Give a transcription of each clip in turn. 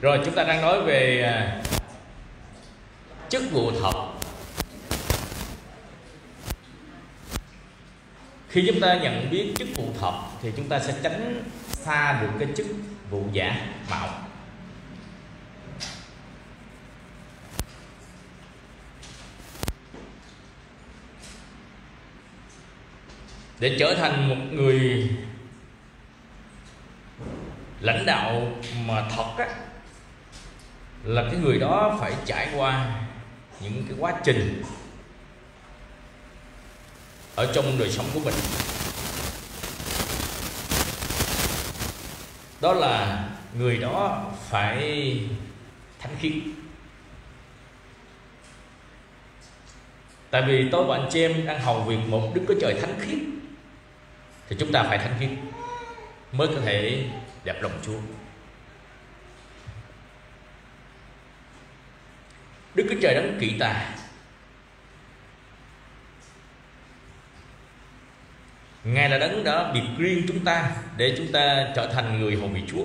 Rồi, chúng ta đang nói về à, chức vụ thật khi chúng ta nhận biết chức vụ thật thì chúng ta sẽ tránh xa được cái chức vụ giả mạo. Để trở thành một người lãnh đạo mà thật á là cái người đó phải trải qua những cái quá trình ở trong đời sống của mình. Đó là người đó phải thánh khiết. Tại vì tôi và anh chị em đang hầu việc một đức có trời thánh khiết, thì chúng ta phải thánh khiết mới có thể đẹp lòng chúa. Đức Chúa Trời đấng kỵ tà. Ngài là đấng đã biệt riêng chúng ta Để chúng ta trở thành người hầu vị Chúa.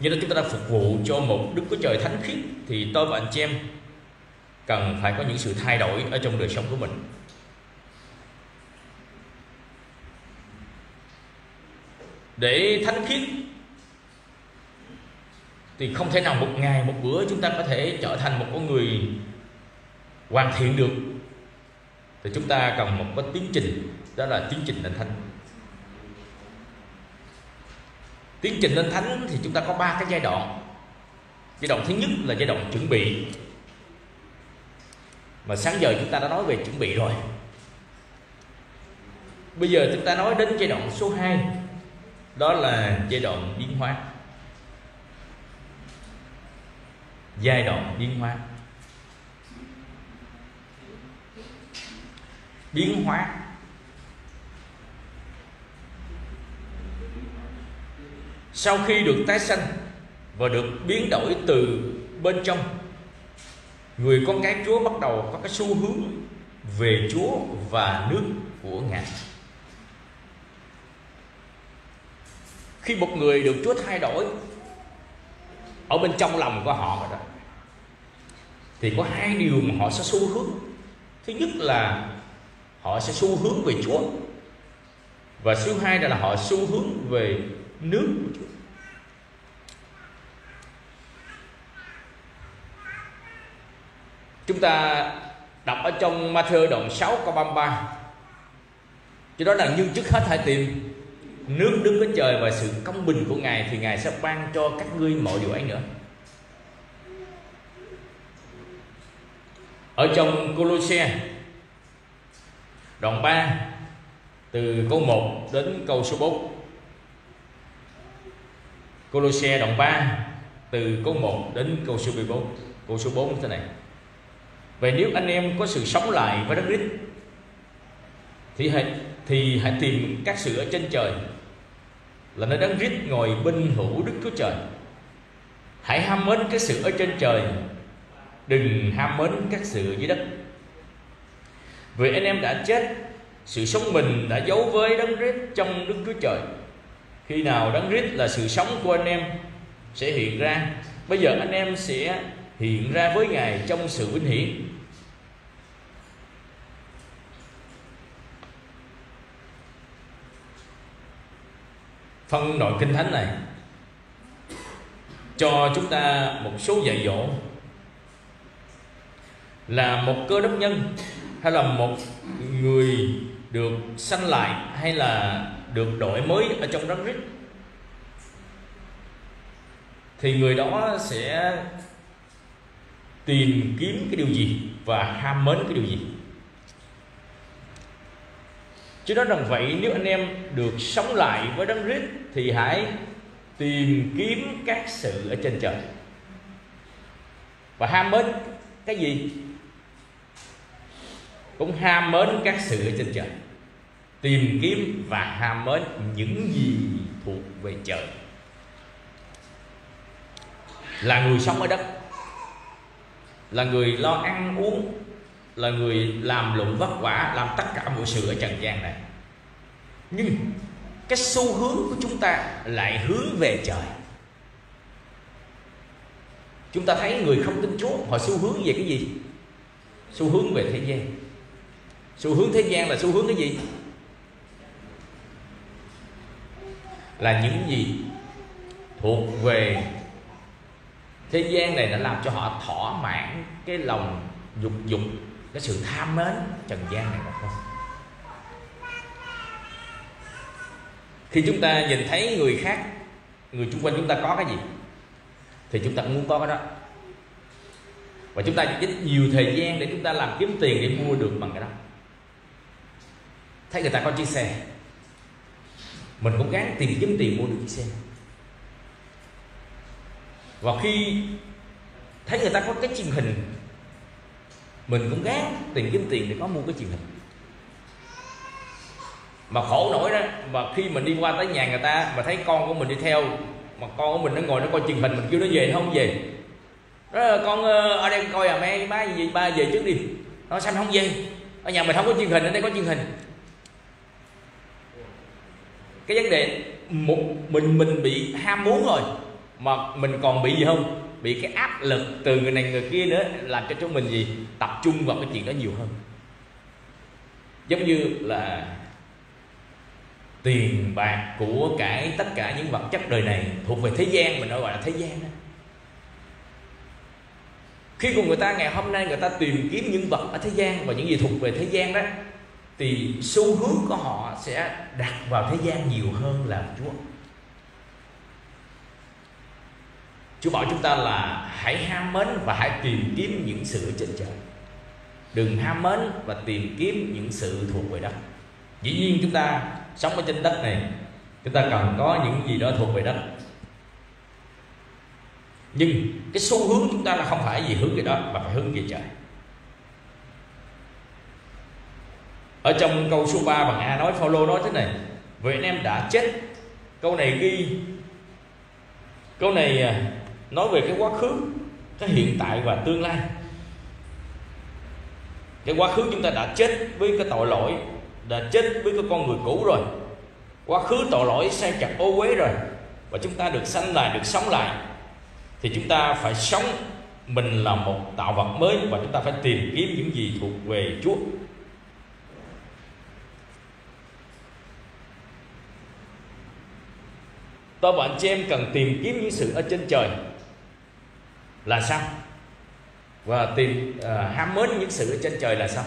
Như đó chúng ta đang phục vụ cho một Đức Chúa Trời thánh khiết, Thì tôi và anh chị em Cần phải có những sự thay đổi Ở trong đời sống của mình. Để thánh khiết thì không thể nào một ngày, một bữa chúng ta có thể trở thành một con người hoàn thiện được. Thì chúng ta cần một cái tiến trình, đó là tiến trình lên thánh. Tiến trình lên thánh thì chúng ta có ba cái giai đoạn. Giai đoạn thứ nhất là giai đoạn chuẩn bị. Mà sáng giờ chúng ta đã nói về chuẩn bị rồi. Bây giờ chúng ta nói đến giai đoạn số 2 đó là giai đoạn biến hóa. Giai đoạn biến hóa biến hóa sau khi được tái sanh và được biến đổi từ bên trong, người con cái Chúa bắt đầu có cái xu hướng về Chúa và nước của Ngài. Khi một người được Chúa thay đổi, ở bên trong lòng của họ rồi đó thì có hai điều mà họ sẽ xu hướng. Thứ nhất là họ sẽ xu hướng về Chúa. Và thứ hai là họ xu hướng về nước của Chúa. Chúng ta đọc ở trong Matthew đoạn 6 câu 33 cho đó là nhưng trước hết hãy tìm nước Đức Chúa Trời và sự công bình của Ngài thì Ngài sẽ ban cho các ngươi mọi điều ấy nữa. Ở trong Colosse, đoạn 3 từ câu 1 đến câu số 4 Colosse đoạn 3 từ câu 1 đến câu số 14 câu số 4 như thế này. Vậy nếu anh em có sự sống lại với Đức Christ, thì hãy thì hãy tìm các sự ở trên trời. Là nơi đấng Christ ngồi bên hữu Đức Chúa Trời. Hãy ham mến cái sự ở trên trời đừng ham mến các sự dưới đất. Vì anh em đã chết, sự sống mình đã giấu với đấng Christ trong Đức Chúa Trời. Khi nào đấng Christ là sự sống của anh em, sẽ hiện ra. Bây giờ anh em sẽ hiện ra với ngài trong sự vinh hiển. Phân nội kinh thánh này, cho chúng ta một số dạy dỗ là một cơ đốc nhân hay là một người được sanh lại hay là được đổi mới ở trong đấng rít, thì người đó sẽ tìm kiếm cái điều gì và ham mến cái điều gì. Chứ nói rằng vậy nếu anh em được sống lại với đấng rít, thì hãy tìm kiếm các sự ở trên trời. Và ham mến cái gì? Cũng ham mến các sự ở trên trời. Tìm kiếm và ham mến những gì thuộc về trời. Là người sống ở đất. Là người lo ăn uống. Là người làm lụng vất vả, làm tất cả mọi sự ở trần gian này. Nhưng cái xu hướng của chúng ta lại hướng về trời. Chúng ta thấy người không tin chúa, họ xu hướng về cái gì? Xu hướng về thế gian xu hướng thế gian là xu hướng cái gì? Là những gì thuộc về thế gian này đã làm cho họ thỏa mãn cái lòng dục dục, cái sự tham mến trần gian này mà thôi. Khi chúng ta nhìn thấy người khác, người chung quanh chúng ta có cái gì, thì chúng ta cũng muốn có cái đó. Và chúng ta dành nhiều thời gian để chúng ta làm kiếm tiền để mua được bằng cái đó thấy người ta có chiếc xe. Mình cũng gắng tìm kiếm tiền mua được chiếc xe. Và khi thấy người ta có cái chương hình, mình cũng gắng tìm kiếm tiền để có mua cái chương hình. Mà khổ nổi đó, mà khi mình đi qua tới nhà người ta, mà thấy con của mình đi theo, mà con của mình nó ngồi nó coi truyền hình, mình kêu nó về, nó không về. Đó là con ờ, ở đây coi à mẹ má gì ba về trước đi. Nó sao không về? Ở nhà mình không có truyền hình, ở đây có truyền hình cái vấn đề, một, mình mình bị ham muốn rồi, mà mình còn bị gì không? Bị cái áp lực từ người này người kia nữa, làm cho chúng mình gì? Tập trung vào cái chuyện đó nhiều hơn. Giống như là tiền bạc của cải, tất cả những vật chất đời này thuộc về thế gian, mình gọi là thế gian đó. Khi cùng người ta, ngày hôm nay người ta tìm kiếm những vật ở thế gian và những gì thuộc về thế gian đó thì xu hướng của họ sẽ đặt vào thế gian nhiều hơn là Chúa. Chúa bảo chúng ta là hãy ham mến và hãy tìm kiếm những sự trên trời Đừng ham mến và tìm kiếm những sự thuộc về đất. Dĩ nhiên chúng ta sống ở trên đất này, Chúng ta cần có những gì đó thuộc về đất. Nhưng cái xu hướng chúng ta là không phải gì hướng về đó Mà phải hướng về trời. Ở trong câu số 3 bằng A nói, Phaolô nói thế này, Vậy anh em đã chết. Câu này ghi, Câu này à, nói về cái quá khứ, cái hiện tại và tương lai. Cái quá khứ chúng ta đã chết với cái tội lỗi, đã chết với cái con người cũ rồi. Quá khứ tội lỗi sai chặt ô uế rồi. Và chúng ta được sanh lại, được sống lại. Thì chúng ta phải sống mình là một tạo vật mới và chúng ta phải tìm kiếm những gì thuộc về Chúa. Tôi và anh chị em cần tìm kiếm những sự ở trên trời. Là sao? Và tìm uh, ham mến những sự ở trên trời là sao?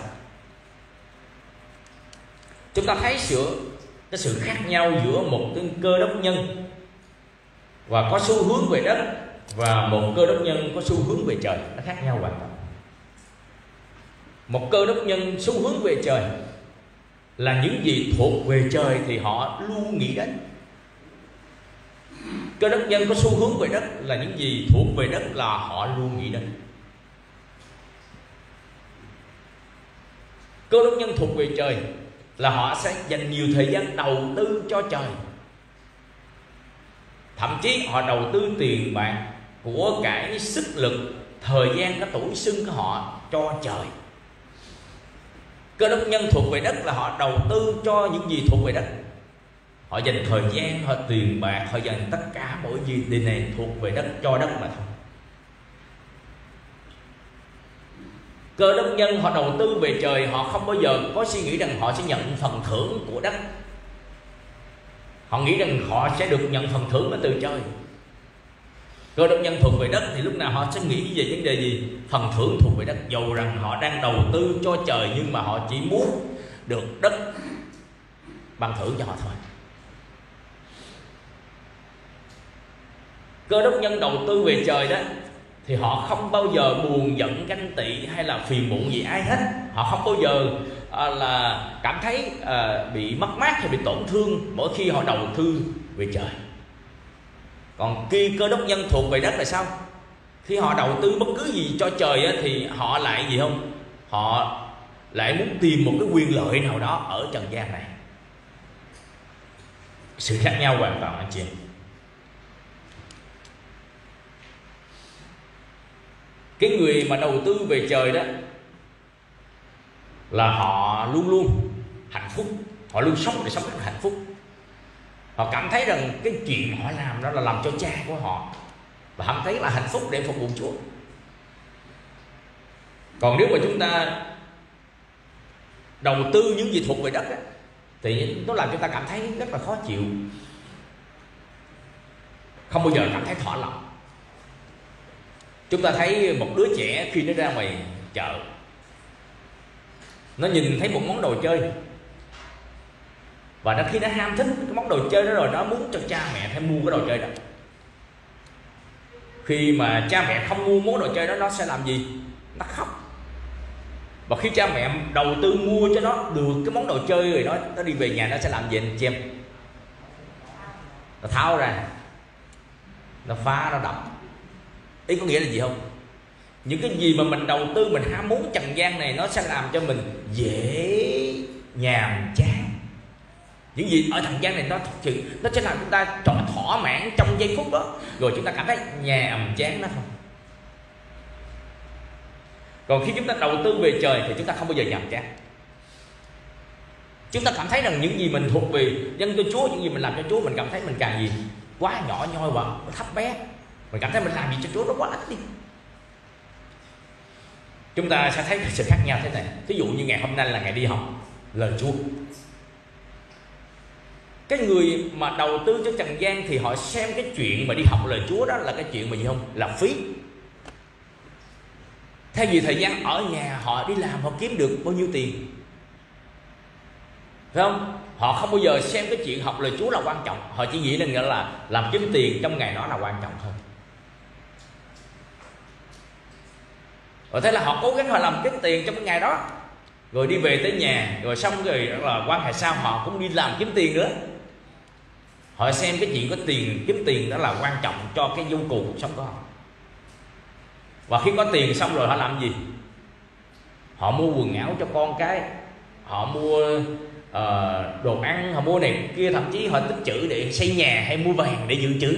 Chúng ta thấy sự cái sự khác nhau giữa một cái cơ đốc nhân và có xu hướng về đất và một cơ đốc nhân có xu hướng về trời. Nó khác nhau hoàn toàn. Một cơ đốc nhân xu hướng về trời là những gì thuộc về trời thì họ luôn nghĩ đến cơ đốc nhân có xu hướng về đất là những gì thuộc về đất là họ luôn nghĩ đến. Cơ đốc nhân thuộc về trời là họ sẽ dành nhiều thời gian đầu tư cho trời. Thậm chí họ đầu tư tiền bạc của cải sức lực, thời gian cái tuổi xuân của họ cho trời. Cơ đốc nhân thuộc về đất là họ đầu tư cho những gì thuộc về đất họ dành thời gian, họ tiền bạc, họ dành tất cả mọi gì tiền này thuộc về đất, cho đất mà thôi. Cơ đốc nhân họ đầu tư về trời, họ không bao giờ có suy nghĩ rằng họ sẽ nhận phần thưởng của đất. Họ nghĩ rằng họ sẽ được nhận phần thưởng từ trời. Cơ đốc nhân thuộc về đất thì lúc nào họ sẽ nghĩ về vấn đề gì? Phần thưởng thuộc về đất. Dầu rằng họ đang đầu tư cho trời nhưng mà họ chỉ muốn được đất ban thưởng cho họ thôi. Cơ đốc nhân đầu tư về trời đó thì họ không bao giờ buồn giận ganh tị hay là phiền muộn gì ai hết. Họ không bao giờ à, là cảm thấy à, bị mất mát hay bị tổn thương mỗi khi họ đầu tư về trời. Còn khi cơ đốc nhân thuộc về đất là sao? Khi họ đầu tư bất cứ gì cho trời á, thì họ lại gì không? Họ lại muốn tìm một cái quyền lợi nào đó ở trần gian này. Sự khác nhau hoàn toàn anh chị cái người mà đầu tư về trời đó là họ luôn luôn hạnh phúc. Họ luôn sống để sống rất là hạnh phúc. Họ cảm thấy rằng cái chuyện họ làm đó là làm cho cha của họ. Và cảm thấy là hạnh phúc để phục vụ Chúa. Còn nếu mà chúng ta đầu tư những gì thuộc về đất ấy, thì nó làm cho ta cảm thấy rất là khó chịu. Không bao giờ cảm thấy thỏa lòng chúng ta thấy một đứa trẻ khi nó ra ngoài chợ, nó nhìn thấy một món đồ chơi. Và nó khi nó ham thích cái món đồ chơi đó rồi, nó muốn cho cha mẹ phải mua cái đồ chơi đó. Khi mà cha mẹ không mua món đồ chơi đó, nó sẽ làm gì? Nó khóc. Và khi cha mẹ đầu tư mua cho nó được cái món đồ chơi rồi nó nó đi về nhà nó sẽ làm gì anh chị em? Nó tháo ra, nó phá, nó đập ý có nghĩa là gì không? Những cái gì mà mình đầu tư, mình ham muốn trần gian này, nó sẽ làm cho mình dễ nhàm chán. Những gì ở trần gian này nó thật sự, nó sẽ làm chúng ta trọn thỏa mãn trong giây phút đó. Rồi chúng ta cảm thấy nhàm chán nó không? Còn khi chúng ta đầu tư về trời thì chúng ta không bao giờ nhàm chán. Chúng ta cảm thấy rằng những gì mình thuộc về dân cho Chúa, những gì mình làm cho Chúa, mình cảm thấy mình càng gì quá nhỏ nhoi và thấp bé mình cảm thấy mình làm gì cho Chúa nó quá ít đi. Chúng ta sẽ thấy sự khác nhau thế này. Ví dụ như ngày hôm nay là ngày đi học, lời Chúa. Cái người mà đầu tư cho trần gian thì họ xem cái chuyện mà đi học lời Chúa đó là cái chuyện mà gì không? Là phí. Thay vì thời gian ở nhà, họ đi làm, họ kiếm được bao nhiêu tiền? Phải không? Họ không bao giờ xem cái chuyện học lời Chúa là quan trọng. Họ chỉ nghĩ là nghĩa là làm kiếm tiền trong ngày đó là quan trọng thôi. Rồi thế là họ cố gắng họ làm kiếm tiền trong cái ngày đó. Rồi đi về tới nhà rồi xong rồi là quan hệ sau họ cũng đi làm kiếm tiền nữa. Họ xem cái chuyện có tiền kiếm tiền đó là quan trọng cho cái dung cuộc sống của họ. Và khi có tiền xong rồi họ làm gì? Họ mua quần áo cho con cái họ mua uh, đồ ăn họ mua này kia thậm chí họ tích trữ để xây nhà hay mua vàng để dự trữ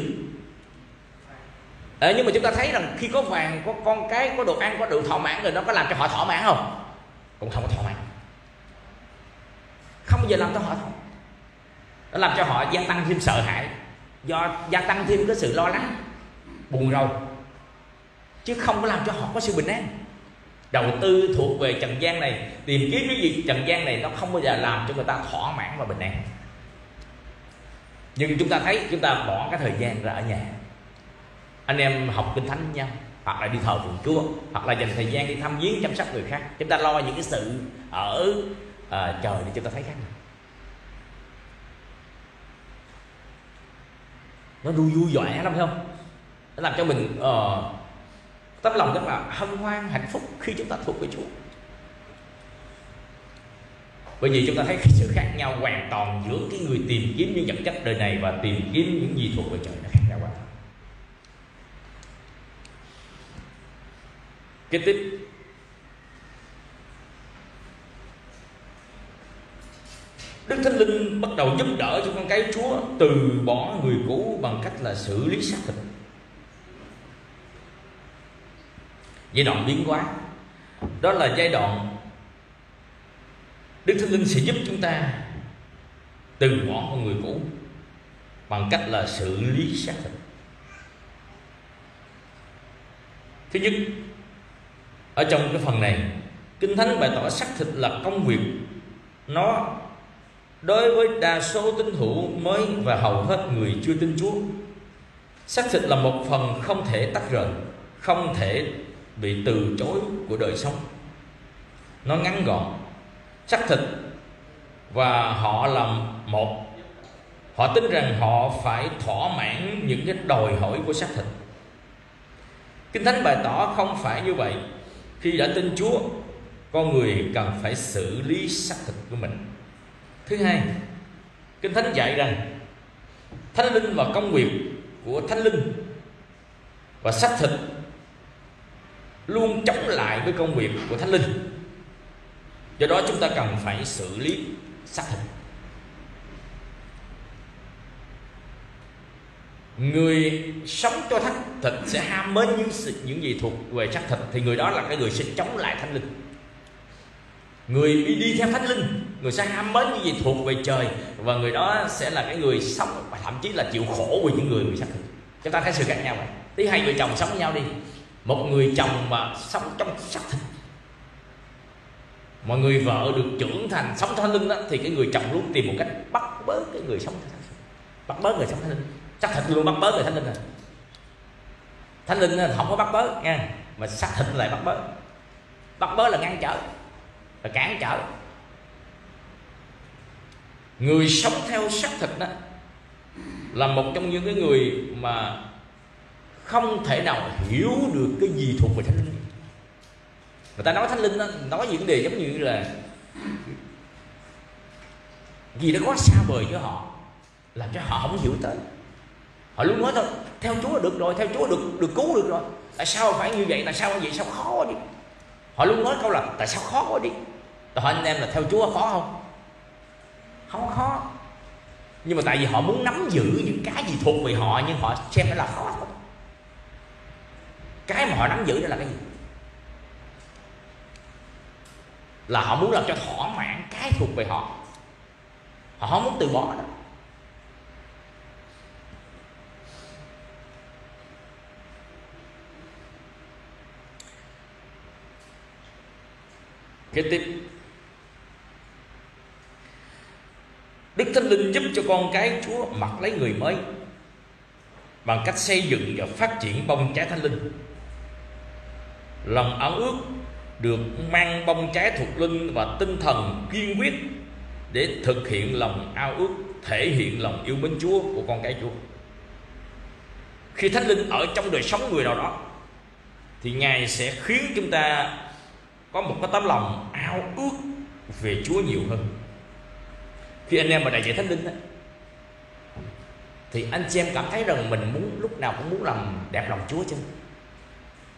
à, nhưng mà chúng ta thấy rằng khi có vàng có con cái có đồ ăn có đủ thỏa mãn rồi nó có làm cho họ thỏa mãn không? Cũng không có thỏa mãn. Không bao giờ làm cho họ thỏa nó làm cho họ gia tăng thêm sợ hãi. Do gia tăng thêm cái sự lo lắng buồn rầu. Chứ không có làm cho họ có sự bình an. Đầu tư thuộc về trần gian này tìm kiếm cái gì trần gian này nó không bao giờ làm cho người ta thỏa mãn và bình an. Nhưng chúng ta thấy chúng ta bỏ cái thời gian ra ở nhà anh em học kinh thánh với nhau hoặc là đi thờ phượng chúa hoặc là dành thời gian đi thăm viếng chăm sóc người khác. Chúng ta lo những cái sự ở à, trời để chúng ta thấy khác nào. nó vui vui vẻ lắm phải không? Nó làm cho mình uh, tấm lòng rất là hân hoan hạnh phúc khi chúng ta thuộc về Chúa. Bởi vì chúng ta thấy cái sự khác nhau hoàn toàn giữa cái người tìm kiếm những vật chất đời này và tìm kiếm những gì thuộc về trời nó khác nhau hoàn toàn kế tiếp Đức Thánh Linh bắt đầu giúp đỡ cho con cái Chúa từ bỏ người cũ bằng cách là xử lý xác thịt. Giai đoạn biến hóa. Đó là giai đoạn đức thánh linh sẽ giúp chúng ta từ bỏ con người cũ bằng cách là xử lý xác thịt. Thứ nhất ở trong cái phần này, kinh thánh bày tỏ xác thịt là công việc. Nó đối với đa số tín hữu mới và hầu hết người chưa tin Chúa. Xác thịt là một phần không thể tách rời, không thể bị từ chối của đời sống. Nó ngắn gọn, xác thịt và họ làm một. Họ tin rằng họ phải thỏa mãn những cái đòi hỏi của xác thịt kinh thánh bày tỏ không phải như vậy khi đã tin chúa, con người cần phải xử lý xác thịt của mình. Thứ hai, kinh thánh dạy rằng thánh linh và công việc của thánh linh và xác thịt luôn chống lại với công việc của thánh linh. Do đó chúng ta cần phải xử lý xác thịt người sống cho thánh thịt sẽ ham mến những những gì thuộc về xác thịt, thì người đó là cái người sẽ chống lại thánh linh. Người đi đi theo thánh linh, người sẽ ham mến những gì thuộc về trời, và người đó sẽ là cái người sống, và thậm chí là chịu khổ vì những người bị xác thịt. Chúng ta thấy sự khác nhau vậy. Tí hai vợ chồng sống với nhau đi. Một người chồng mà sống trong xác thịt. Mà người vợ được trưởng thành sống thánh linh đó, thì cái người chồng luôn tìm một cách bắt bớ cái người sống bắt bớ người sống thánh linh xác thịt luôn bắt bớ người thánh linh này thánh linh không có bắt bớ nha mà xác thịt lại bắt bớ. Bắt bớ là ngăn trở là cản trở. Người sống theo xác thịt đó là một trong những cái người mà không thể nào hiểu được cái gì thuộc về thánh linh. Người ta nói thánh linh đó, nói những đề giống như là gì đó quá xa vời với họ làm cho họ không hiểu tới họ luôn nói thôi, theo chúa là được rồi, theo chúa được được cứu được rồi. Tại sao phải như vậy? Tại sao như vậy? Sao khó đi? Họ luôn nói câu là, tại sao khó quá đi? Tôi hỏi anh em là theo chúa khó không? Không khó. Nhưng mà tại vì họ muốn nắm giữ những cái gì thuộc về họ, nhưng họ xem nó là khó. Thôi cái mà họ nắm giữ đó là cái gì? Là họ muốn làm cho thỏa mãn cái thuộc về họ. Họ không muốn từ bỏ đó kế tiếp Đức Thánh Linh giúp cho con cái Chúa mặc lấy người mới bằng cách xây dựng và phát triển bông trái thánh linh. Lòng ảo ước được mang bông trái thuộc linh và tinh thần kiên quyết để thực hiện lòng ao ước, thể hiện lòng yêu mến Chúa của con cái Chúa. Khi Thánh Linh ở trong đời sống người nào đó, thì Ngài sẽ khiến chúng ta có một cái tấm lòng ao ước về Chúa nhiều hơn. Khi anh em mà đại diện thánh linh đó, thì anh chị em cảm thấy rằng mình muốn lúc nào cũng muốn làm đẹp lòng Chúa chứ.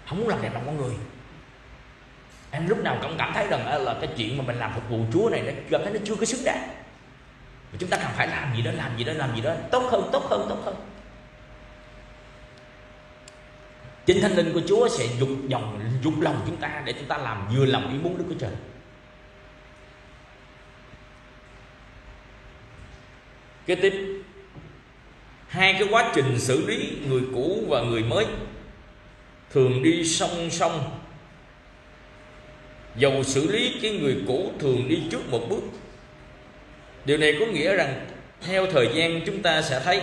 Không muốn làm đẹp lòng con người. Em lúc nào cũng cảm thấy rằng à, là cái chuyện mà mình làm phục vụ Chúa này nó cảm thấy nó chưa có xứng đáng. Mà chúng ta cần phải làm gì đó làm gì đó làm gì đó. Tốt hơn tốt hơn tốt hơn. Chính thánh linh của Chúa sẽ dục dòng, dục lòng chúng ta để chúng ta làm vừa lòng ý muốn Đức Chúa Trời. Kế tiếp, hai cái quá trình xử lý người cũ và người mới thường đi song song. Dầu xử lý cái người cũ thường đi trước một bước. Điều này có nghĩa rằng theo thời gian chúng ta sẽ thấy,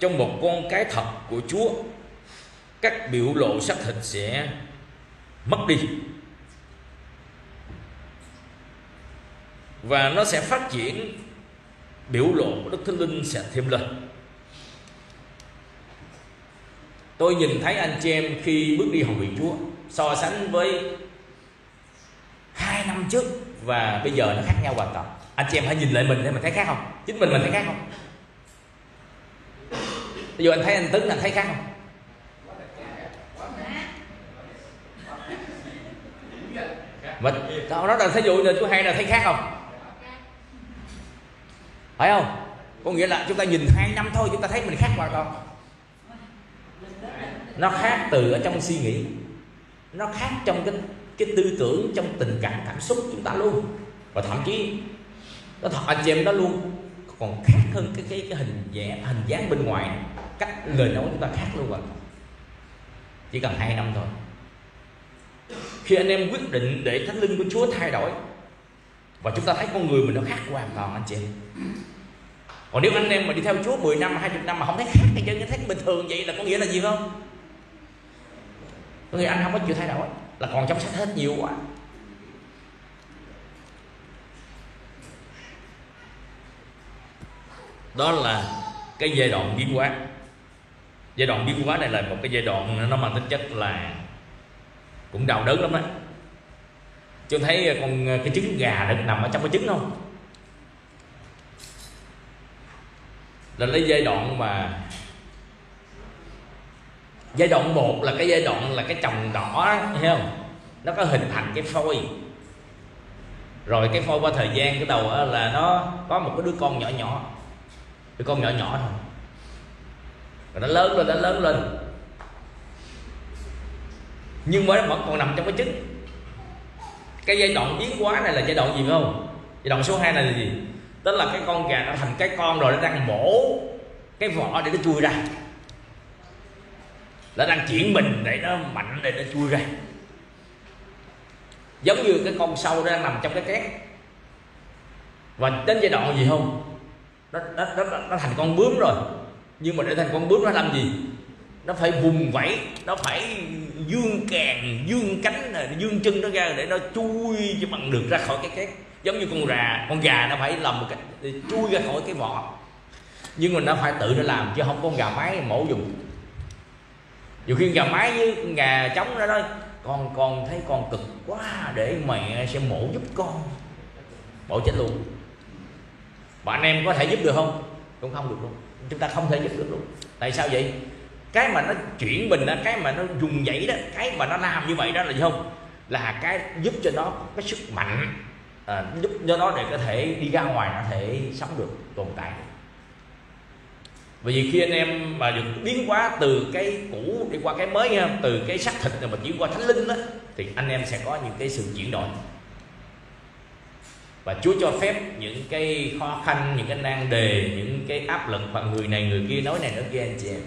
trong một con cái thật của chúa các biểu lộ sắc thịt sẽ mất đi. Và nó sẽ phát triển, biểu lộ của đức thánh linh sẽ thêm lên. Tôi nhìn thấy anh chị em khi bước đi hầu vị chúa, so sánh với hai năm trước và bây giờ nó khác nhau hoàn toàn. Anh chị em hãy nhìn lại mình để mình thấy khác không? Chính mình mình thấy khác không? Bây giờ anh thấy anh tấn, anh thấy khác không? Mà tao nói là thí dụ là chú hai là thấy khác không? Phải không? Có nghĩa là chúng ta nhìn hai năm thôi, chúng ta thấy mình khác hoàn toàn nó khác từ ở trong suy nghĩ. Nó khác trong cái cái tư tưởng, trong tình cảm cảm xúc chúng ta luôn. Và thậm chí, nó thật anh chị em đó luôn. Còn khác hơn cái cái cái hình vẽ, hình dáng bên ngoài. Cách lời nói chúng ta khác luôn rồi chỉ cần hai năm thôi khi anh em quyết định để thánh linh của Chúa thay đổi, và chúng ta thấy con người mình nó khác hoàn toàn, anh chị còn nếu anh em mà đi theo Chúa 10 năm 20 năm mà không thấy khác thì chân thấy bình thường vậy là có nghĩa là gì không? Có nghĩa anh không có chịu thay đổi, là còn trong sách hết nhiều quá. Đó là cái giai đoạn biến hóa. Giai đoạn biến hóa này là một cái giai đoạn nó mang tính chất là cũng đau đớn lắm đấy chú thấy con, cái trứng gà được nằm ở trong cái trứng không? Là lấy giai đoạn mà, giai đoạn một là cái giai đoạn là cái chồng đỏ, thấy không? Nó có hình thành cái phôi. Rồi cái phôi qua thời gian cái đầu là nó có một cái đứa con nhỏ nhỏ. Đứa con nhỏ nhỏ thôi. Rồi nó lớn lên, nó lớn lên nhưng mà nó vẫn còn nằm trong cái trứng. Cái giai đoạn biến hóa này là giai đoạn gì phải không? Giai đoạn số 2 này là gì? Tức là cái con gà nó thành cái con rồi nó đang mổ cái vỏ để nó chui ra. Nó đang chuyển mình để nó mạnh để nó chui ra. Giống như cái con sâu đang nằm trong cái két. Và đến giai đoạn gì không? Nó, nó, nó, nó thành con bướm rồi. Nhưng mà để thành con bướm nó làm gì? Nó phải vùng vẫy, nó phải dương càng dương cánh dương chân nó ra để nó chui cho bằng được ra khỏi cái két. Giống như con gà con gà nó phải làm một cái chui ra khỏi cái vỏ. Nhưng mà nó phải tự nó làm chứ không có con gà mái mổ dùng. Nhiều khi gà mái với con gà trống nó nói con con thấy con cực quá để mẹ sẽ mổ giúp con. Mổ chết luôn. Bạn em có thể giúp được không? Cũng không được luôn. Chúng ta không thể giúp được luôn. Tại sao vậy? Cái mà nó chuyển mình đó cái mà nó dùng dãy đó cái mà nó làm như vậy đó là gì không? Là cái giúp cho nó cái sức mạnh à, giúp cho nó để có thể đi ra ngoài nó thể sống được tồn tại được. Bởi vì khi anh em mà được biến hóa từ cái cũ đi qua cái mới nha từ cái xác thịt rồi mà chuyển qua thánh linh đó thì anh em sẽ có những cái sự chuyển đổi. Và Chúa cho phép những cái khó khăn những cái nan đề những cái áp lực và người này người kia nói này nói kia anh chị em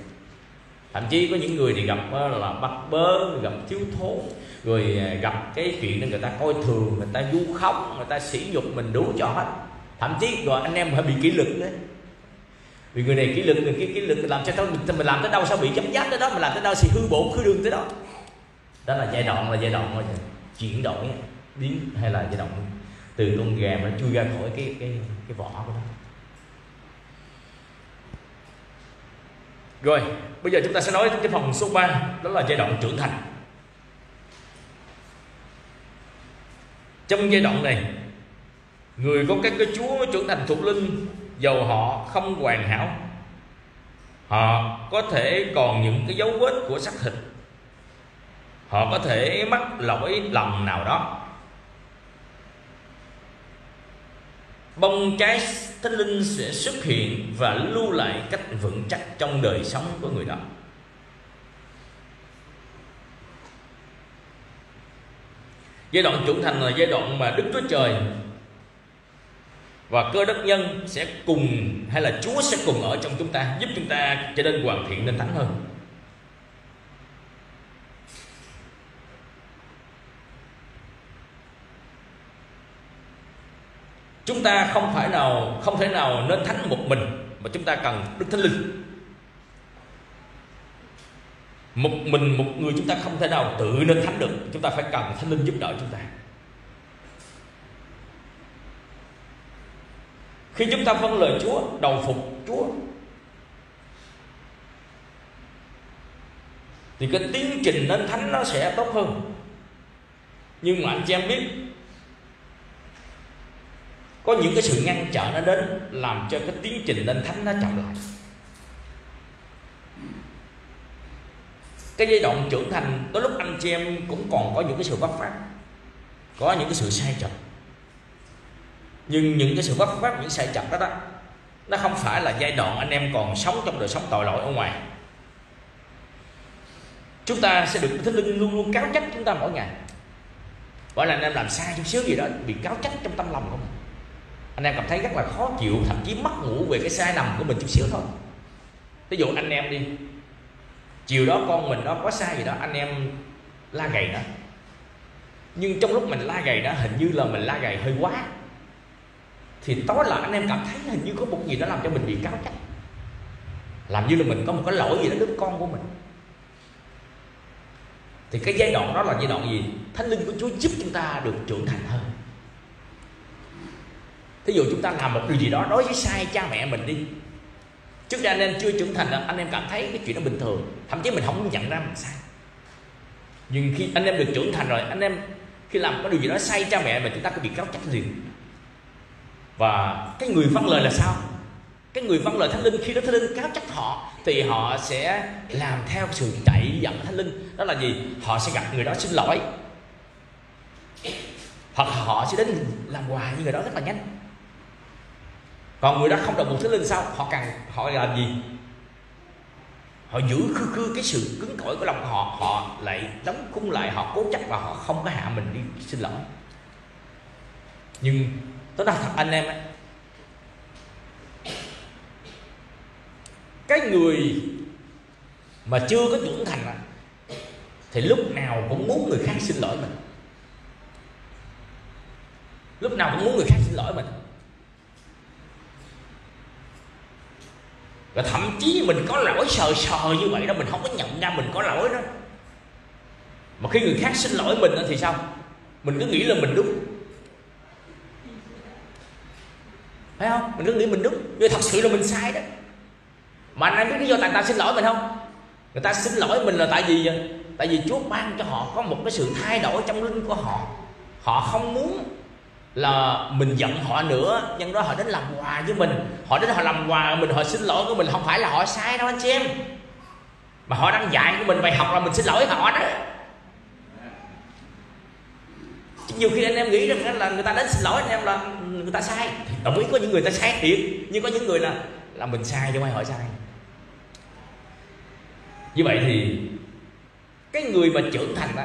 thậm chí có những người thì gặp ờ, là bắt bớ gặp thiếu thốn rồi ờ, gặp cái chuyện đó người ta coi thường người ta du khống người ta sỉ nhục mình đủ cho hết. Thậm chí rồi anh em phải bị kỷ luật đấy vì người này kỷ luật người kia kỷ luật làm cho đâu mình làm tới đâu sao bị chấm dắt tới đó mình làm tới đâu thì hư bổ, hư đường tới đó. Đó là giai đoạn là giai đoạn mà chuyển đổi biến hay là giai đoạn từ con gà mà chui ra khỏi cái cái cái vỏ của nó. Rồi, bây giờ chúng ta sẽ nói đến cái phần số 3 đó là giai đoạn trưởng thành. Trong giai đoạn này, người có các cái chúa trưởng thành thuộc linh, dầu họ không hoàn hảo, họ có thể còn những cái dấu vết của xác thịt. Họ có thể mắc lỗi lầm nào đó. Bông trái thánh linh sẽ xuất hiện và lưu lại cách vững chắc trong đời sống của người đó. Giai đoạn trưởng thành là giai đoạn mà đức chúa trời và cơ đốc nhân sẽ cùng hay là chúa sẽ cùng ở trong chúng ta, giúp chúng ta trở nên hoàn thiện, nên thánh hơn. Chúng ta không phải nào, không thể nào nên thánh một mình, mà chúng ta cần đức thánh linh. Một mình một người chúng ta không thể nào tự nên thánh được. Chúng ta phải cần thánh linh giúp đỡ chúng ta. Khi chúng ta vâng lời Chúa, đầu phục Chúa, thì cái tiến trình nên thánh nó sẽ tốt hơn. Nhưng mà anh chị em biết có những cái sự ngăn trở nó đến làm cho cái tiến trình lên thánh nó chậm lại. Cái giai đoạn trưởng thành, có lúc anh chị em cũng còn có những cái sự vấp phát có những cái sự sai trật nhưng những cái sự vấp phát những sai trật đó đó, nó không phải là giai đoạn anh em còn sống trong đời sống tội lỗi ở ngoài. Chúng ta sẽ được thánh linh luôn luôn cáo trách chúng ta mỗi ngày. Gọi là anh em làm sai chút xíu gì đó, bị cáo trách trong tâm lòng của mình anh em cảm thấy rất là khó chịu, thậm chí mất ngủ về cái sai lầm của mình chút xíu thôi. Ví dụ anh em đi, chiều đó con mình nó có sai gì đó, anh em la gầy đó nhưng trong lúc mình la gầy đó, hình như là mình la gầy hơi quá. Thì tối là anh em cảm thấy hình như có một gì đó làm cho mình bị cáo trách làm như là mình có một cái lỗi gì đó đứa con của mình. Thì cái giai đoạn đó là giai đoạn gì? Thánh linh của chúa giúp chúng ta được trưởng thành hơn thí dụ chúng ta làm một điều gì đó đối với sai cha mẹ mình đi. Trước đây anh em chưa trưởng thành, anh em cảm thấy cái chuyện đó bình thường. Thậm chí mình không nhận ra mình sai. Nhưng khi anh em được trưởng thành rồi, anh em khi làm có điều gì đó sai cha mẹ mà chúng ta có bị cáo trách liền và cái người vâng lời là sao? Cái người vâng lời thánh linh, khi đó thánh linh cáo trách họ, thì họ sẽ làm theo sự chạy dẫn thánh linh. Đó là gì? Họ sẽ gặp người đó xin lỗi. Hoặc họ sẽ đến làm quà với người đó rất là nhanh còn người đó không đồng một thánh linh sao họ càng, họ làm gì? Họ giữ khư khư cái sự cứng cỏi của lòng họ họ lại đóng khung lại, họ cố chấp và họ không có hạ mình đi xin lỗi. Nhưng tôi nói thật, anh em ấy cái người mà chưa có trưởng thành thì lúc nào cũng muốn người khác xin lỗi mình. Lúc nào cũng muốn người khác xin lỗi mình. Và thậm chí mình có lỗi sờ sờ như vậy đó, mình không có nhận ra mình có lỗi đó. Mà khi người khác xin lỗi mình thì sao? Mình cứ nghĩ là mình đúng. Phải không? Mình cứ nghĩ mình đúng. Nhưng thật sự là mình sai đó. Mà anh em biết lý do tại ta xin lỗi mình không? Người ta xin lỗi mình là tại vì gì tại vì Chúa ban cho họ có một cái sự thay đổi trong linh của họ. Họ không muốn là mình giận họ nữa. Nhưng đó họ đến làm quà với mình. Họ đến họ làm quà mình, họ xin lỗi của mình. Không phải là họ sai đâu anh chị em. Mà họ đang dạy của mình bài học là mình xin lỗi họ đó. Nhiều khi anh em nghĩ rằng là người ta đến xin lỗi anh em là người ta sai. Đồng ý có những người ta sai thiệt, nhưng có những người là là mình sai chứ không ai hỏi sai. Như vậy thì cái người mà trưởng thành đó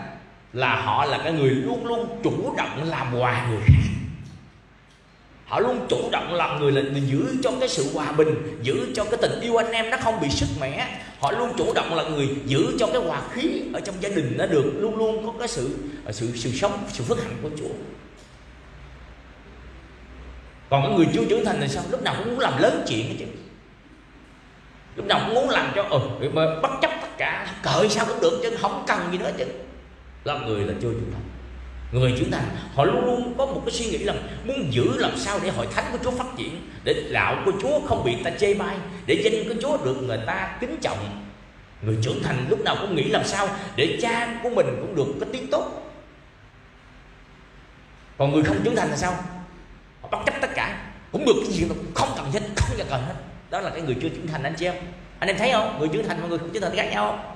là họ là cái người luôn luôn chủ động làm quà người khác họ luôn chủ động làm người là người giữ cho cái sự hòa bình giữ cho cái tình yêu anh em nó không bị sức mẻ. Họ luôn chủ động là người giữ cho cái hòa khí ở trong gia đình nó được luôn luôn có cái sự sự sự sống sự phước hạnh của Chúa. Còn cái người chưa trưởng thành thì sao? Lúc nào cũng muốn làm lớn chuyện hết chứ. Lúc nào cũng muốn làm cho ừ, mà bất chấp tất cả cởi sao cũng được chứ không cần gì nữa chứ. Làm người là chưa trưởng thành người trưởng thành, họ luôn luôn có một cái suy nghĩ là muốn giữ làm sao để hội thánh của Chúa phát triển, để đạo của Chúa không bị ta chê bai, để danh của Chúa được người ta kính trọng. Người trưởng thành lúc nào cũng nghĩ làm sao để cha của mình cũng được cái tiếng tốt. Còn người không trưởng thành là sao? Họ bất chấp tất cả, cũng được cái gì mà không cần hết không cần hết đó là cái người chưa trưởng thành, anh chị em. Anh em thấy không? Người trưởng thành và người không trưởng thành khác nhau không?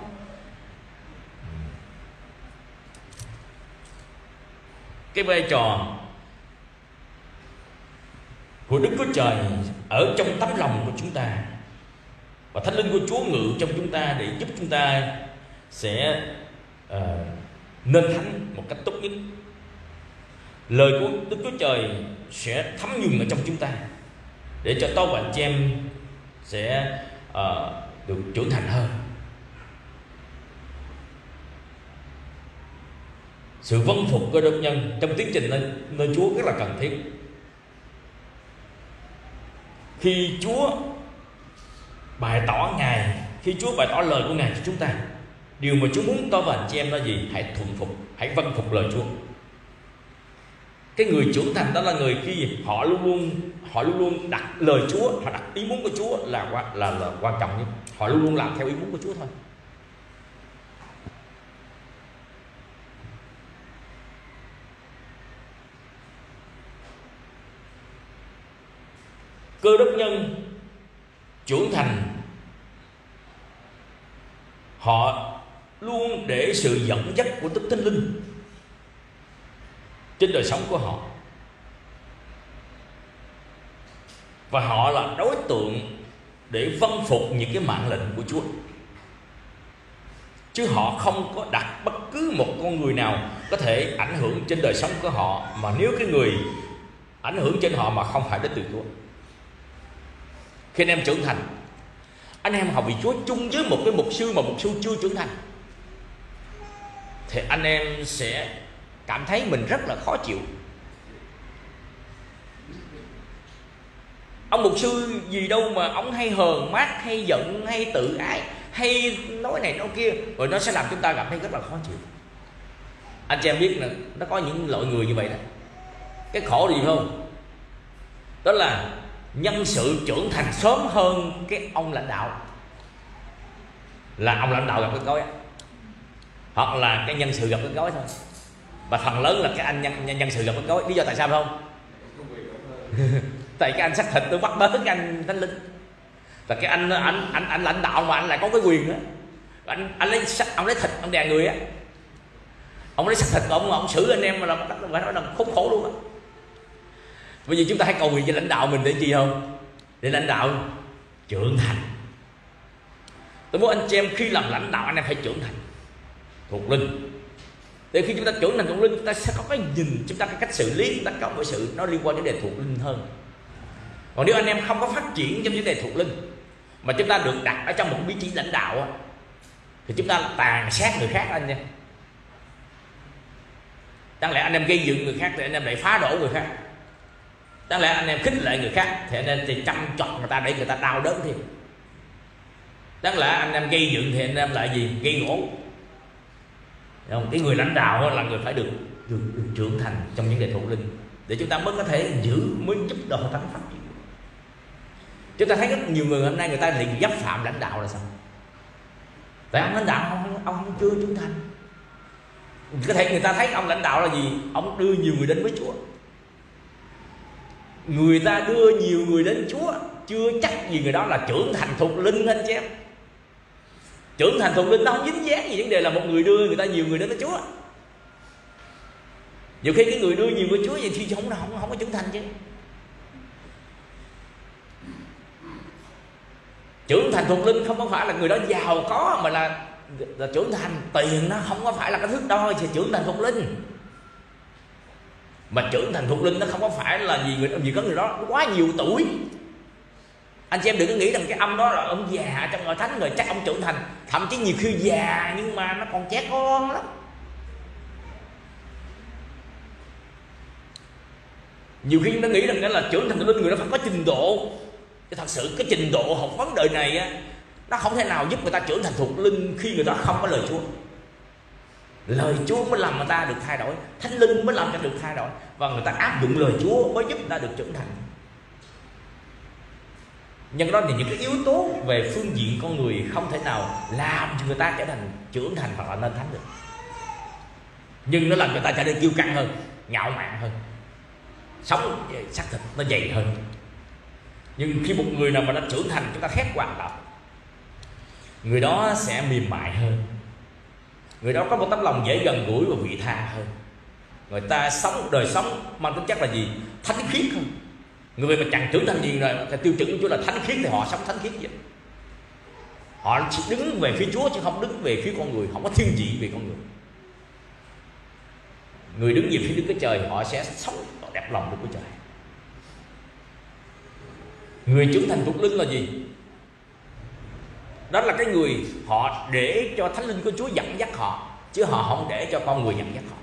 Cái vai trò của Đức Chúa Trời ở trong tấm lòng của chúng ta. Và Thánh Linh của Chúa ngự trong chúng ta để giúp chúng ta sẽ uh, nên thánh một cách tốt nhất. Lời của Đức Chúa Trời sẽ thấm nhuần ở trong chúng ta để cho tôi và anh chị em sẽ uh, được trưởng thành hơn. Sự vân phục cơ đốc nhân trong tiến trình nơi, nơi Chúa rất là cần thiết. Khi Chúa bày tỏ Ngài khi Chúa bày tỏ lời của Ngài cho chúng ta điều mà Chúa muốn tôi và anh chị em là gì? Hãy thuận phục hãy vân phục lời Chúa. Cái người trưởng thành đó là người khi họ luôn luôn họ luôn luôn đặt lời Chúa họ đặt ý muốn của Chúa là là là quan trọng nhất. Họ luôn luôn làm theo ý muốn của Chúa thôi. Cơ đốc nhân, trưởng thành. Họ luôn để sự dẫn dắt của đức thánh linh trên đời sống của họ. Và họ là đối tượng để vân phục những cái mạng lệnh của Chúa. Chứ họ không có đặt bất cứ một con người nào có thể ảnh hưởng trên đời sống của họ, mà nếu cái người ảnh hưởng trên họ mà không phải đến từ Chúa khi anh em trưởng thành, anh em học vị Chúa chung với một cái mục sư mà mục sư chưa trưởng thành, thì anh em sẽ cảm thấy mình rất là khó chịu. Ông mục sư gì đâu mà ông hay hờn mát, hay giận, hay tự ái, hay nói này nói kia, rồi nó sẽ làm chúng ta cảm thấy rất là khó chịu. Anh chị em biết là nó có những loại người như vậy đó cái khổ gì không? Đó là nhân sự trưởng thành sớm hơn cái ông lãnh đạo. Là ông lãnh đạo gặp cái gói hoặc là cái nhân sự gặp cái gói thôi. Và phần lớn là cái anh nhân nhân, nhân sự gặp cái gói lý do tại sao không? Tại cái anh xác thịt tôi bắt bớ cái anh thánh linh. Và cái anh anh anh anh lãnh đạo mà anh lại có cái quyền đó anh anh lấy ông lấy thịt ông đè người á. Ông lấy xác thịt ông ông xử anh em mà là phải nói là khốn khổ luôn á bây giờ chúng ta hãy cầu nguyện cho lãnh đạo mình để chi không? Để lãnh đạo trưởng thành. Tôi muốn anh chị em khi làm lãnh đạo, anh em phải trưởng thành. Thuộc linh. Để khi chúng ta trưởng thành thuộc linh chúng ta sẽ có cái nhìn, chúng ta cái cách xử lý, chúng ta có cái sự nó liên quan đến đề thuộc linh hơn. Còn nếu anh em không có phát triển trong vấn đề thuộc linh, mà chúng ta được đặt ở trong một vị trí lãnh đạo thì chúng ta tàn sát người khác anh nha đáng lẽ anh em gây dựng người khác thì anh em lại phá đổ người khác đáng lẽ anh em khích lệ người khác thì anh em thì chăm chọc người ta để người ta đau đớn thêm. Đáng lẽ anh em gây dựng thì anh em lại gì? Gây gỗ không? cái người lãnh đạo là người phải được, được, được trưởng thành trong những đề thụ linh. Để chúng ta mới có thể giữ mới giúp đỡ thánh phát triển. Chúng ta thấy rất nhiều người hôm nay người ta liền dấp phạm lãnh đạo là sao? Tại ông lãnh đạo ông, ông chưa trưởng thành. Có thể người ta thấy ông lãnh đạo là gì? Ông đưa nhiều người đến với chúa người ta đưa nhiều người đến chúa chưa chắc gì người đó là trưởng thành thuộc linh anh chị em. Trưởng thành thuộc linh nó không dính dáng gì vấn đề là một người đưa người ta nhiều người đến với chúa. Nhiều khi cái người đưa nhiều người chúa vậy thì không không không có trưởng thành chứ. Trưởng thành thuộc linh không có phải là người đó giàu có mà là, là trưởng thành. Tiền nó không có phải là cái thước đo thì trưởng thành thuộc linh mà trưởng thành thuộc linh nó không có phải là gì người gì có người đó quá nhiều tuổi. Anh chị em đừng có nghĩ rằng cái âm đó là ông già trong ngôi thánh rồi chắc ông trưởng thành. Thậm chí nhiều khi già nhưng mà nó còn trẻ con lắm. Nhiều khi nó nghĩ rằng đó là trưởng thành thuộc linh người đó phải có trình độ. Chứ thật sự cái trình độ học vấn đời này á, nó không thể nào giúp người ta trưởng thành thuộc linh khi người ta không có lời Chúa lời Chúa mới làm người ta được thay đổi. Thánh linh mới làm cho được thay đổi. Và người ta áp dụng lời Chúa mới giúp người ta được trưởng thành. Nhưng đó thì những cái yếu tố về phương diện con người không thể nào làm cho người ta trở thành trưởng thành hoặc là nên thánh được. Nhưng nó làm người ta trở nên kiêu căng hơn, ngạo mạn hơn. Sống xác thịt nó dày hơn. Nhưng khi một người nào mà đã trưởng thành, chúng ta khép hoàn toàn người đó sẽ mềm mại hơn người đó có một tấm lòng dễ gần gũi và vị tha hơn. Người ta sống, đời sống mang tính chất là gì? Thánh khiết hơn. Người mà chẳng trưởng thành gì rồi thì tiêu chuẩn của Chúa là thánh khiết thì họ sống thánh khiết vậy. Họ chỉ đứng về phía Chúa chứ không đứng về phía con người, không có thiên vị về con người. Người đứng về phía Đức Chúa Trời, họ sẽ sống đẹp lòng Đức Chúa Trời. Người trưởng thành thuộc linh là gì? Đó là cái người họ để cho thánh linh của Chúa dẫn dắt họ, chứ họ không để cho con người dẫn dắt họ.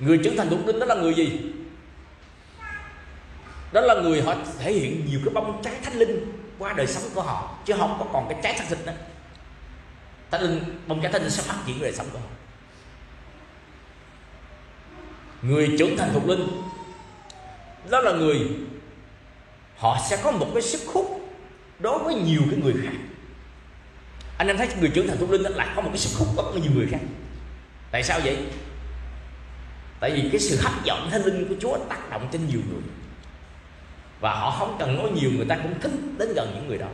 Người trưởng thành thuộc linh đó là người gì? Đó là người họ thể hiện nhiều cái bông trái thánh linh qua đời sống của họ, chứ không có còn cái trái xác thịt nữa. Thánh linh bông trái thánh linh sẽ phát triển đời sống của họ. Người trưởng thành thuộc linh, đó là người họ sẽ có một cái sức hút đối với nhiều cái người khác, anh em thấy người trưởng thành thuộc linh lại có một cái sức hút với nhiều người khác. Tại sao vậy? Tại vì cái sự hấp dẫn thánh linh của chúa tác động trên nhiều người. Và họ không cần nói nhiều, người ta cũng thích đến gần những người đó.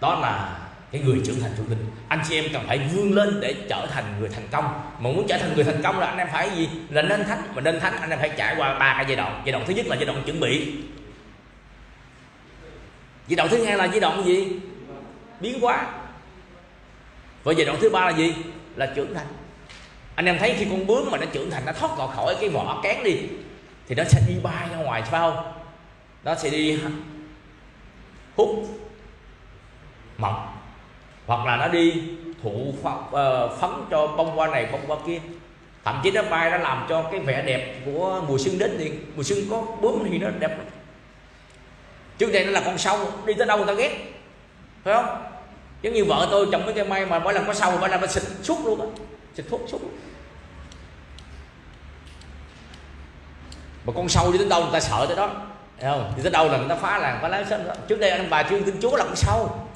Đó là cái người trưởng thành thuộc linh anh chị em cần phải vươn lên để trở thành người thành công. Mà muốn trở thành người thành công là anh em phải gì? Là nên thánh. Mà nên thánh, anh em phải trải qua ba cái giai đoạn. Giai đoạn thứ nhất là giai đoạn chuẩn bị giai đoạn thứ hai là giai đoạn gì? Biến hóa. Và giai đoạn thứ ba là gì? Là trưởng thành. Anh em thấy khi con bướm mà nó trưởng thành, nó thoát khỏi khỏi cái vỏ kén đi, thì nó sẽ đi bay ra ngoài, phải không? Nó sẽ đi hút mật hoặc là nó đi thụ ờ, phấn cho bông hoa này, bông hoa kia. Thậm chí nó bay nó làm cho cái vẻ đẹp của mùa xuân đến thì mùa xuân có bướm thì nó đẹp lắm trước đây nó là con sâu, đi tới đâu người ta ghét. Phải không? Giống như vợ tôi trồng cái cây may mà mỗi lần có sâu, mỗi lần nó xịt suốt luôn á. Xịt thuốc suốt mà con sâu đi tới đâu người ta sợ tới đó. Thấy không? Đi tới đâu là người ta phá làng, phá láng sân trước đây anh bà chuyên tin chúa là con sâu.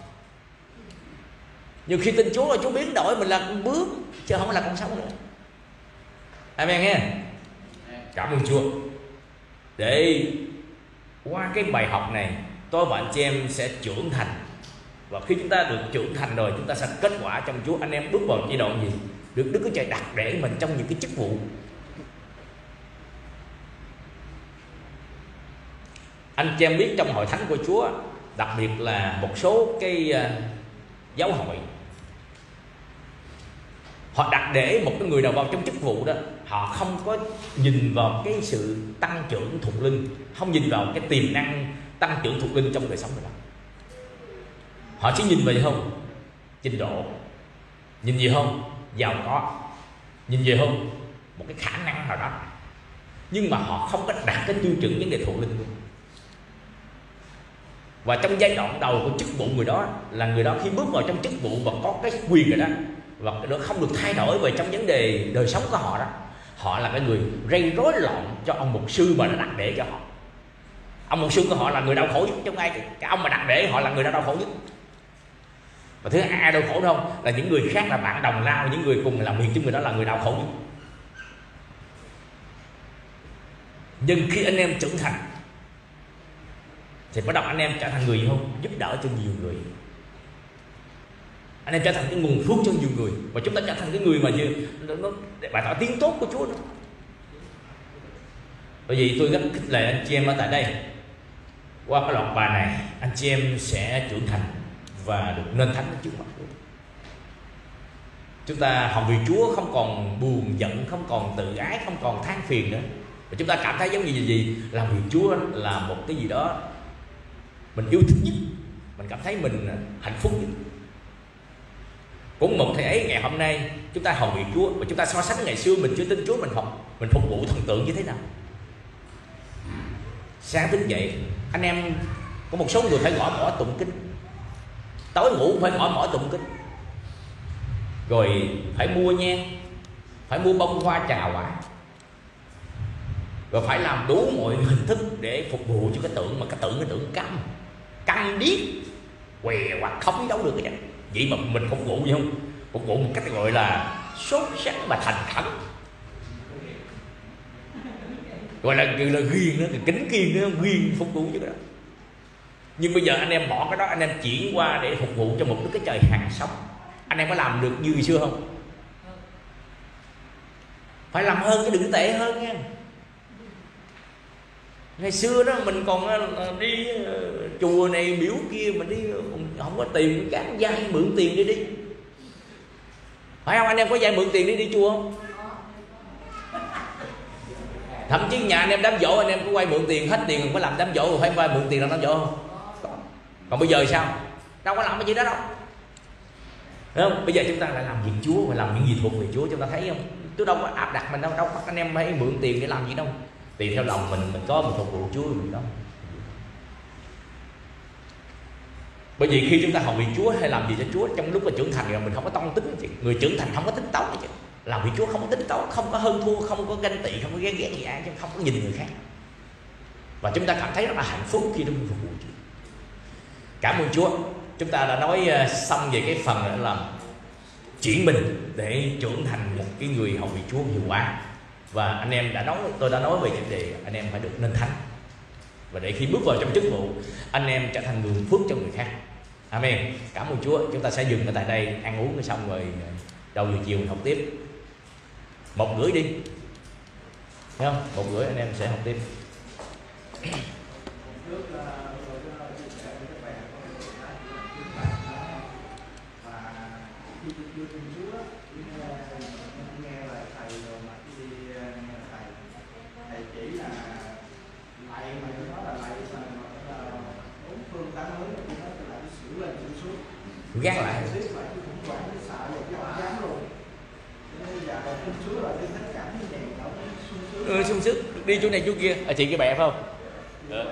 Nhiều khi tin chúa là chúa biến đổi, mình là con bướm chứ không phải là con sâu nữa. Amen nghe. Cảm ơn chúa. Để qua cái bài học này, tôi và anh chị em sẽ trưởng thành. Và khi chúng ta được trưởng thành rồi, chúng ta sẽ kết quả trong Chúa. Anh em bước vào giai đoạn gì? Được Đức Chúa Trời đặt để mình trong những cái chức vụ. Anh chị em biết trong hội thánh của Chúa, đặc biệt là một số cái à, giáo hội họ đặt để một cái người nào vào trong chức vụ đó, họ không có nhìn vào cái sự tăng trưởng thuộc linh, không nhìn vào cái tiềm năng tăng trưởng thuộc linh trong đời sống của họ. Họ chỉ nhìn về không? Trình độ. Nhìn gì không? Giàu có. Nhìn gì không? Một cái khả năng nào đó. Nhưng mà họ không có đặt cái tiêu chuẩn vấn đề thuộc linh luôn. Và trong giai đoạn đầu của chức vụ người đó, là người đó khi bước vào trong chức vụ và có cái quyền rồi đó và nó không được thay đổi về trong vấn đề đời sống của họ đó. Họ là cái người gây rối loạn cho ông mục sư mà nó đặt để cho họ. Ông mục sư của họ là người đau khổ nhất trong ai cái ông mà đặt để họ là người đau khổ nhất. Và thứ hai đau khổ không là những người khác là bạn đồng lao, những người cùng làm việc với người đó là người đau khổ nhất. Nhưng khi anh em trưởng thành, thì bắt đầu anh em trở thành người gì không giúp đỡ cho nhiều người anh em trở thành cái nguồn phước cho nhiều người. Và chúng ta trở thành cái người mà như nó, nó bày tỏ tiếng tốt của Chúa đó. bởi vì tôi rất khích lệ anh chị em ở tại đây. Qua cái loạt bài này anh chị em sẽ trưởng thành và được nên thánh trước mặt Chúa chúng ta hồng vì Chúa không còn buồn giận không còn tự ái không còn than phiền nữa. Và chúng ta cảm thấy giống như gì, gì làm vì Chúa là một cái gì đó mình yêu thích nhất. Mình cảm thấy mình hạnh phúc nhất cũng một thầy ấy, ngày hôm nay chúng ta hầu việc Chúa và chúng ta so sánh ngày xưa mình chưa tin Chúa, mình học, mình phục vụ thần tượng như thế nào. Sáng thức dậy, anh em có một số người phải gõ mỏ tụng kinh. Tối ngủ phải gõ mỏ tụng kinh. Rồi phải mua nhang, phải mua bông hoa trà quả. Rồi phải làm đủ mọi hình thức để phục vụ cho cái tượng mà cái tượng cái tượng câm câm điếc, què hoặc không đấu được cái gì vậy mà mình phục vụ gì không? Phục vụ một cách gọi là sốt sắng và thành khẩn gọi là là ghiền nữa kính kiên nữa, ghiền phục vụ chứ đó. Nhưng bây giờ anh em bỏ cái đó, anh em chuyển qua để phục vụ cho một đứa cái trời hàng sống. Anh em có làm được như ngày xưa không? Phải làm hơn chứ đừng tệ hơn nha ngày xưa đó mình còn ờ, ờ, đi ờ, chùa này biểu kia mình đi không có tiền cán vay mượn tiền đi đi. Phải không anh em có vay mượn tiền đi đi chùa không? Thậm chí nhà anh em đám dỗ anh em có quay mượn tiền hết tiền có làm đám dỗ phải quay mượn tiền làm đám dỗ không? Còn bây giờ sao? Đâu có làm cái gì đó đâu. Đúng không? Bây giờ chúng ta lại làm việc Chúa và làm những gì thuộc về Chúa chúng ta thấy không? Tôi đâu có áp đặt mình đâu, đâu bắt anh em phải mượn tiền để làm gì đâu tùy theo lòng mình mình có mình phục vụ Chúa mình đó. Bởi vì khi chúng ta học việc Chúa hay làm gì cho Chúa, trong lúc mà trưởng thành rồi mình không có tông tính chứ người trưởng thành không có tính tấu chứ. Làm việc Chúa không có tính tấu không có hơn thua, không có ganh tị, không có ghen ghét gì ai chứ, không có nhìn người khác. Và chúng ta cảm thấy rất là hạnh phúc khi chúng phục vụ Chúa. Cảm ơn Chúa. Chúng ta đã nói ờ, xong về cái phần là làm chuyển mình để trưởng thành một cái người hầu vị Chúa hiệu quả và anh em đã nói, tôi đã nói về chủ đề anh em phải được nên thánh. Và để khi bước vào trong chức vụ, anh em trở thành người phước cho người khác. Amen. Cảm ơn chúa. Chúng ta sẽ dừng ở tại đây. Ăn uống xong rồi, đầu giờ chiều mình học tiếp. Một gửi đi. Thấy không? Một gửi anh em sẽ học tiếp. gan lại ừ, sung sức ừ, đi chỗ này chỗ kia. À, chị kia bè phải không? Ừ.